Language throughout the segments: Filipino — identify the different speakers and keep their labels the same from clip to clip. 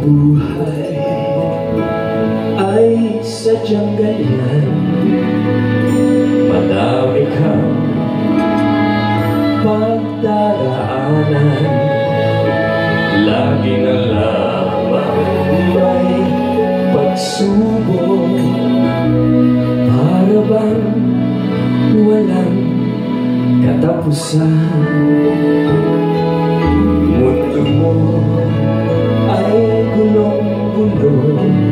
Speaker 1: Buhay ay sadyang ganyan. Madami kang pagdaraanan. Lagi na lamang may pagsubok. Para bang walang katapusan You.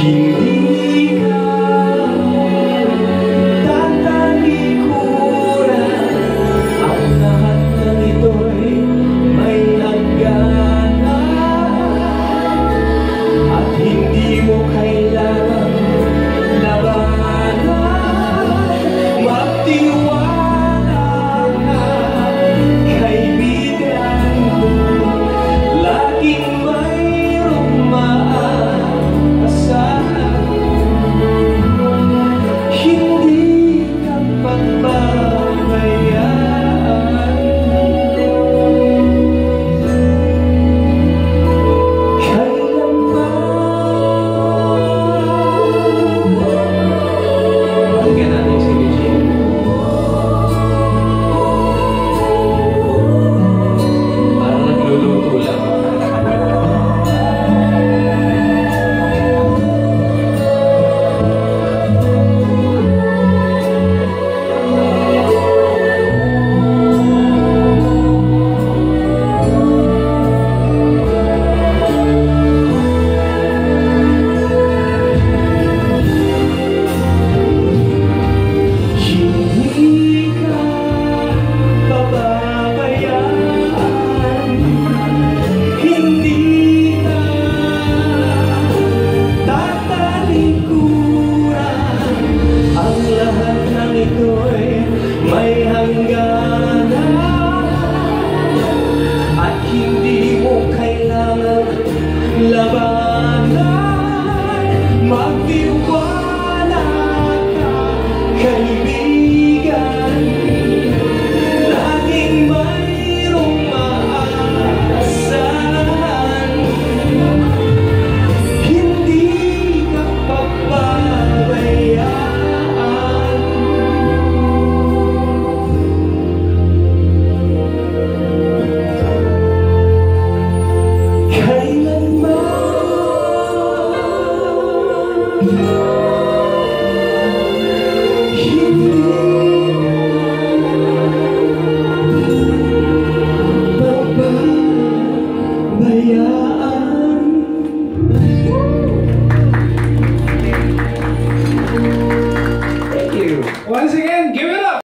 Speaker 1: ti. you.